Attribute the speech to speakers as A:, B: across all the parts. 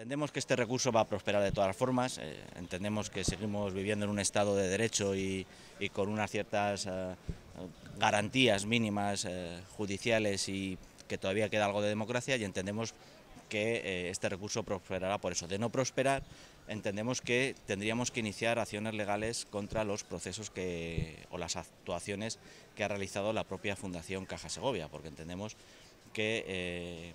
A: Entendemos que este recurso va a prosperar de todas formas, eh, entendemos que seguimos viviendo en un estado de derecho y, con unas ciertas eh, garantías mínimas eh, judiciales y que todavía queda algo de democracia y entendemos que este recurso prosperará por eso. De no prosperar, entendemos que tendríamos que iniciar acciones legales contra los procesos que, o las actuaciones que ha realizado la propia Fundación Caja Segovia, porque entendemos que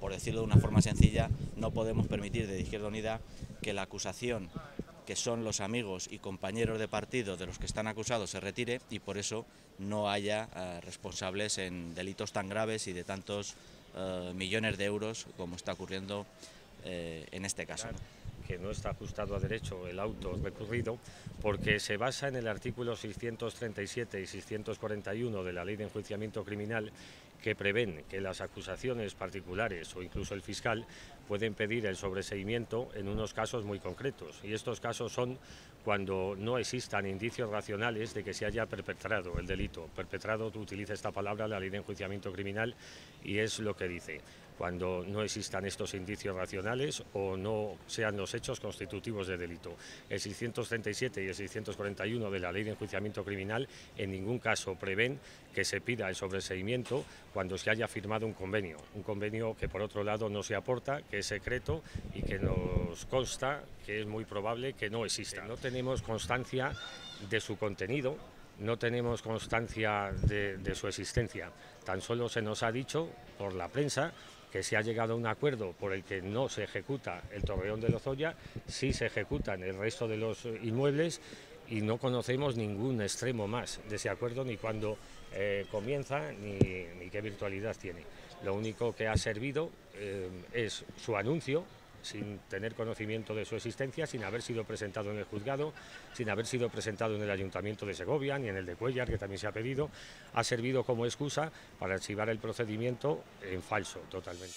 A: por decirlo de una forma sencilla, no podemos permitir de Izquierda Unida que la acusación que son los amigos y compañeros de partido de los que están acusados se retire y por eso no haya eh, responsables en delitos tan graves y de tantos eh, millones de euros como está ocurriendo eh, en este caso
B: que no está ajustado a derecho el auto recurrido, porque se basa en el artículo 637 y 641 de la Ley de Enjuiciamiento Criminal que prevén que las acusaciones particulares o incluso el fiscal pueden pedir el sobreseimiento en unos casos muy concretos. Y estos casos son cuando no existan indicios racionales de que se haya perpetrado el delito. Perpetrado, utiliza esta palabra, la ley de enjuiciamiento criminal, y es lo que dice cuando no existan estos indicios racionales o no sean los hechos constitutivos de delito. El 637 y el 641 de la Ley de Enjuiciamiento Criminal en ningún caso prevén que se pida el sobreseimiento cuando se haya firmado un convenio, un convenio que por otro lado no se aporta, que es secreto y que nos consta que es muy probable que no exista. No tenemos constancia de su contenido, no tenemos constancia de, de, su existencia. Tan solo se nos ha dicho por la prensa que se ha llegado a un acuerdo por el que no se ejecuta el torreón de Lozoya, sí se ejecutan el resto de los inmuebles y no conocemos ningún extremo más de ese acuerdo, ni cuándo eh, comienza, ni, qué virtualidad tiene. Lo único que ha servido eh, es su anuncio sin tener conocimiento de su existencia, sin haber sido presentado en el juzgado, sin haber sido presentado en el Ayuntamiento de Segovia ni en el de Cuellar, que también se ha pedido, ha servido como excusa para archivar el procedimiento en falso totalmente.